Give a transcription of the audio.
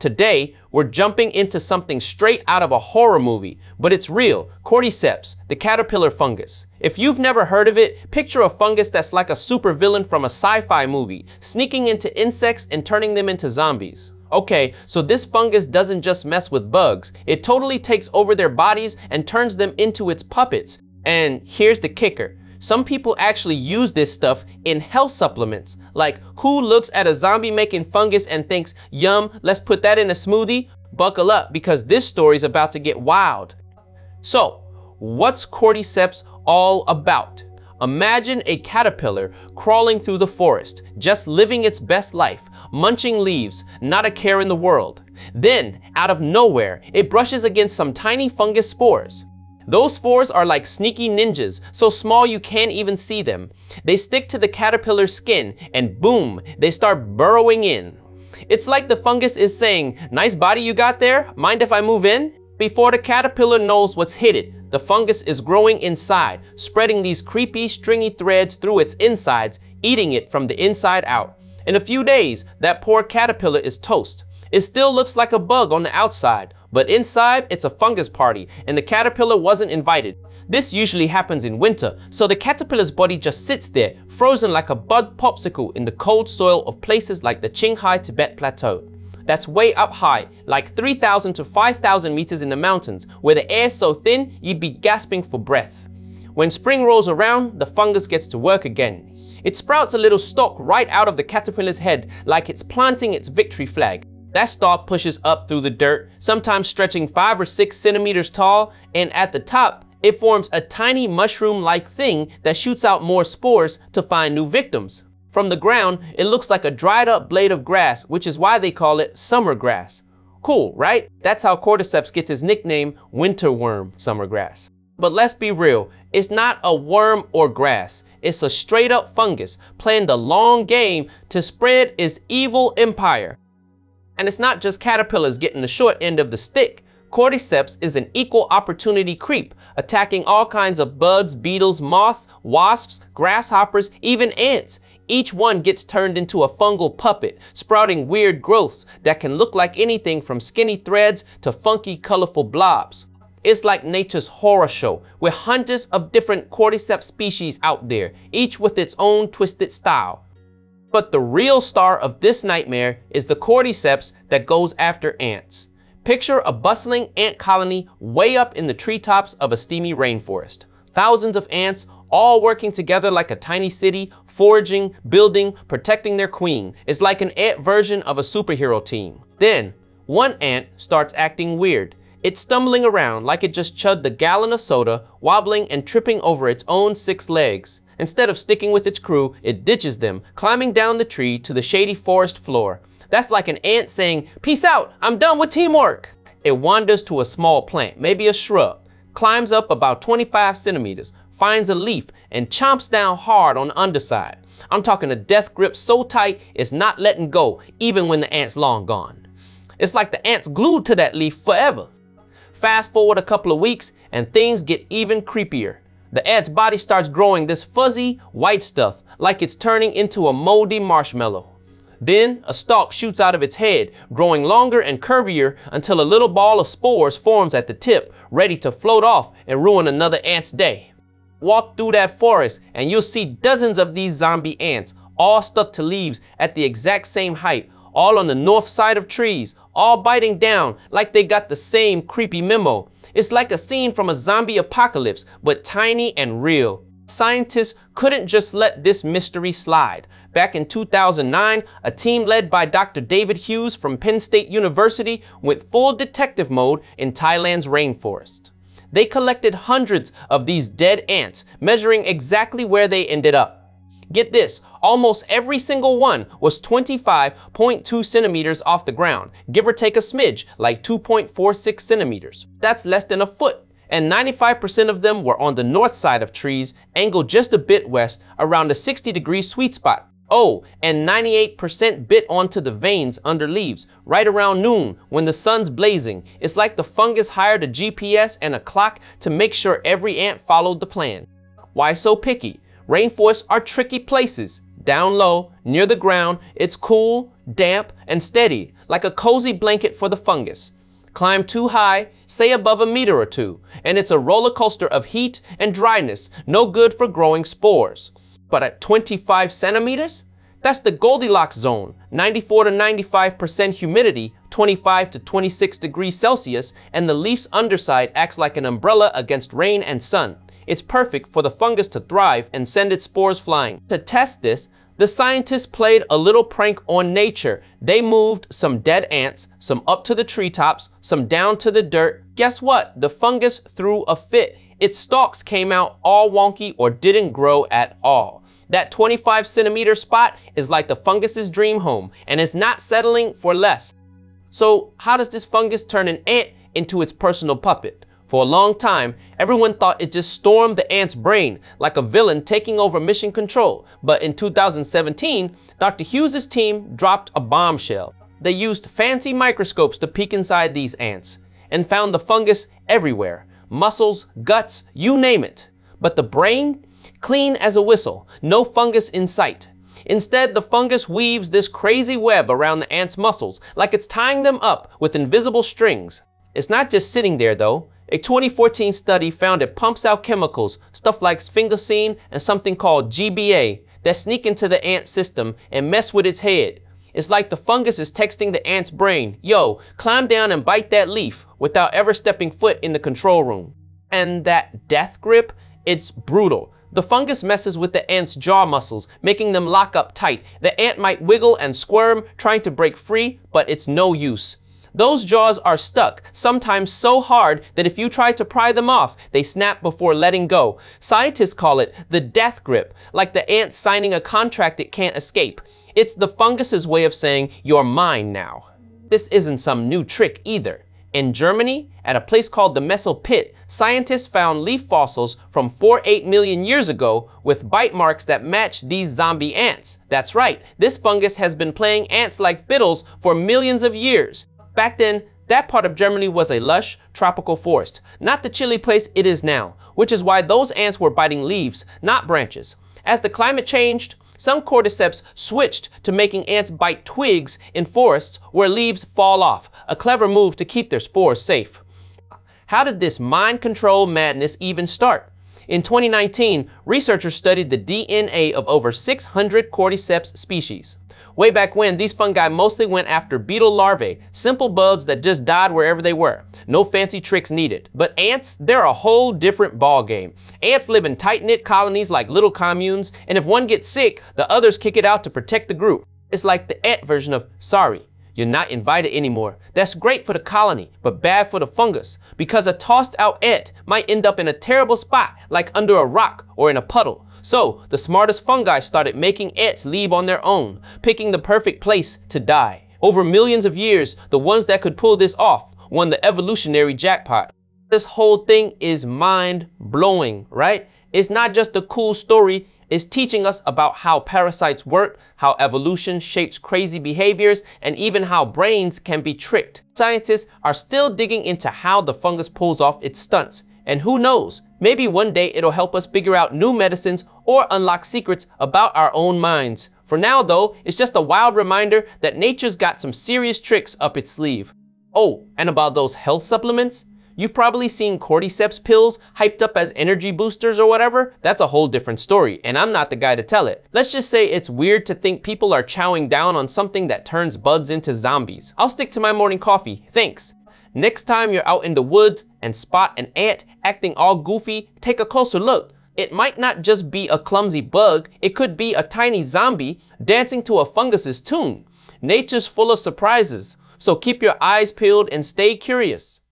Today, we're jumping into something straight out of a horror movie, but it's real. Cordyceps, the caterpillar fungus. If you've never heard of it, picture a fungus that's like a supervillain from a sci-fi movie, sneaking into insects and turning them into zombies. Okay, so this fungus doesn't just mess with bugs, it totally takes over their bodies and turns them into its puppets. And here's the kicker. Some people actually use this stuff in health supplements. Like, who looks at a zombie making fungus and thinks, yum, let's put that in a smoothie? Buckle up because this story is about to get wild. So, what's cordyceps all about? Imagine a caterpillar crawling through the forest, just living its best life, munching leaves, not a care in the world. Then, out of nowhere, it brushes against some tiny fungus spores. Those spores are like sneaky ninjas, so small you can't even see them. They stick to the caterpillar's skin and boom, they start burrowing in. It's like the fungus is saying, nice body you got there, mind if I move in? Before the caterpillar knows what's hit it, the fungus is growing inside, spreading these creepy stringy threads through its insides, eating it from the inside out. In a few days, that poor caterpillar is toast. It still looks like a bug on the outside, but inside, it's a fungus party, and the caterpillar wasn't invited. This usually happens in winter, so the caterpillar's body just sits there, frozen like a bud popsicle in the cold soil of places like the Qinghai Tibet Plateau. That's way up high, like 3,000 to 5,000 meters in the mountains, where the air's so thin you'd be gasping for breath. When spring rolls around, the fungus gets to work again. It sprouts a little stalk right out of the caterpillar's head like it's planting its victory flag. That stalk pushes up through the dirt, sometimes stretching 5 or 6 centimeters tall, and at the top, it forms a tiny mushroom-like thing that shoots out more spores to find new victims. From the ground, it looks like a dried up blade of grass, which is why they call it summer grass. Cool, right? That's how cordyceps gets its nickname winter worm summer grass. But let's be real, it's not a worm or grass. It's a straight up fungus playing the long game to spread its evil empire. And it's not just caterpillars getting the short end of the stick. Cordyceps is an equal opportunity creep, attacking all kinds of bugs, beetles, moths, wasps, grasshoppers, even ants. Each one gets turned into a fungal puppet, sprouting weird growths that can look like anything from skinny threads to funky, colorful blobs. It's like nature's horror show, with hundreds of different cordyceps species out there, each with its own twisted style. But the real star of this nightmare is the cordyceps that goes after ants. Picture a bustling ant colony way up in the treetops of a steamy rainforest. Thousands of ants all working together like a tiny city, foraging, building, protecting their queen. It's like an ant version of a superhero team. Then, one ant starts acting weird. It's stumbling around like it just chugged a gallon of soda, wobbling and tripping over its own six legs. Instead of sticking with its crew, it ditches them, climbing down the tree to the shady forest floor. That's like an ant saying, peace out, I'm done with teamwork. It wanders to a small plant, maybe a shrub, climbs up about 25 centimeters, finds a leaf, and chomps down hard on the underside. I'm talking a death grip so tight it's not letting go, even when the ant's long gone. It's like the ant's glued to that leaf forever. Fast forward a couple of weeks, and things get even creepier the ant's body starts growing this fuzzy white stuff like it's turning into a moldy marshmallow. Then a stalk shoots out of its head, growing longer and curvier until a little ball of spores forms at the tip, ready to float off and ruin another ant's day. Walk through that forest and you'll see dozens of these zombie ants, all stuck to leaves at the exact same height, all on the north side of trees, all biting down like they got the same creepy memo. It's like a scene from a zombie apocalypse, but tiny and real. Scientists couldn't just let this mystery slide. Back in 2009, a team led by Dr. David Hughes from Penn State University went full detective mode in Thailand's rainforest. They collected hundreds of these dead ants, measuring exactly where they ended up. Get this, almost every single one was 25.2 centimeters off the ground, give or take a smidge, like 2.46 centimeters. That's less than a foot. And 95% of them were on the north side of trees, angled just a bit west, around a 60 degree sweet spot. Oh, and 98% bit onto the veins under leaves, right around noon when the sun's blazing. It's like the fungus hired a GPS and a clock to make sure every ant followed the plan. Why so picky? Rainforests are tricky places. down low, near the ground. It's cool, damp, and steady, like a cozy blanket for the fungus. Climb too high, say above a meter or two, and it's a roller coaster of heat and dryness, no good for growing spores. But at 25 centimeters, that's the Goldilocks zone, 94 to 95% humidity, 25 to 26 degrees Celsius, and the leaf's underside acts like an umbrella against rain and sun. It's perfect for the fungus to thrive and send its spores flying. To test this, the scientists played a little prank on nature. They moved some dead ants, some up to the treetops, some down to the dirt. Guess what? The fungus threw a fit. Its stalks came out all wonky or didn't grow at all. That 25 centimeter spot is like the fungus's dream home and it's not settling for less. So how does this fungus turn an ant into its personal puppet? For a long time, everyone thought it just stormed the ant's brain like a villain taking over mission control. But in 2017, Dr. Hughes' team dropped a bombshell. They used fancy microscopes to peek inside these ants and found the fungus everywhere. Muscles, guts, you name it. But the brain? Clean as a whistle, no fungus in sight. Instead, the fungus weaves this crazy web around the ant's muscles, like it's tying them up with invisible strings. It's not just sitting there though. A 2014 study found it pumps out chemicals, stuff like sphingosine and something called GBA, that sneak into the ant system and mess with its head. It's like the fungus is texting the ant's brain, yo, climb down and bite that leaf without ever stepping foot in the control room. And that death grip, it's brutal. The fungus messes with the ant's jaw muscles, making them lock up tight. The ant might wiggle and squirm, trying to break free, but it's no use. Those jaws are stuck, sometimes so hard that if you try to pry them off, they snap before letting go. Scientists call it the death grip, like the ant signing a contract it can't escape. It's the fungus's way of saying, you're mine now. This isn't some new trick either. In Germany, at a place called the Messel Pit, scientists found leaf fossils from 4-8 million years ago with bite marks that match these zombie ants. That's right, this fungus has been playing ants like fiddles for millions of years. Back then, that part of Germany was a lush, tropical forest, not the chilly place it is now, which is why those ants were biting leaves, not branches. As the climate changed, some cordyceps switched to making ants bite twigs in forests where leaves fall off, a clever move to keep their spores safe. How did this mind control madness even start? In 2019, researchers studied the DNA of over 600 cordyceps species. Way back when, these fungi mostly went after beetle larvae, simple bugs that just died wherever they were. No fancy tricks needed. But ants, they're a whole different ballgame. Ants live in tight-knit colonies like little communes, and if one gets sick, the others kick it out to protect the group. It's like the ant version of sorry. You're not invited anymore. That's great for the colony, but bad for the fungus, because a tossed out ant might end up in a terrible spot, like under a rock or in a puddle. So, the smartest fungi started making ants leave on their own, picking the perfect place to die. Over millions of years, the ones that could pull this off won the evolutionary jackpot. This whole thing is mind-blowing, right? It's not just a cool story, it's teaching us about how parasites work, how evolution shapes crazy behaviors, and even how brains can be tricked. Scientists are still digging into how the fungus pulls off its stunts, and who knows, maybe one day it'll help us figure out new medicines or unlock secrets about our own minds. For now though, it's just a wild reminder that nature's got some serious tricks up its sleeve. Oh, and about those health supplements? You've probably seen cordyceps pills hyped up as energy boosters or whatever. That's a whole different story, and I'm not the guy to tell it. Let's just say it's weird to think people are chowing down on something that turns buds into zombies. I'll stick to my morning coffee, thanks. Next time you're out in the woods and spot an ant acting all goofy, take a closer look. It might not just be a clumsy bug, it could be a tiny zombie dancing to a fungus's tune. Nature's full of surprises, so keep your eyes peeled and stay curious.